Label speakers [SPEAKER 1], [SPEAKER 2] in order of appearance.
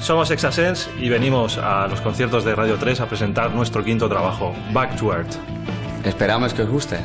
[SPEAKER 1] somos Exasense y venimos a los conciertos de Radio 3 a presentar nuestro quinto trabajo, Back to Earth.
[SPEAKER 2] Esperamos que os guste.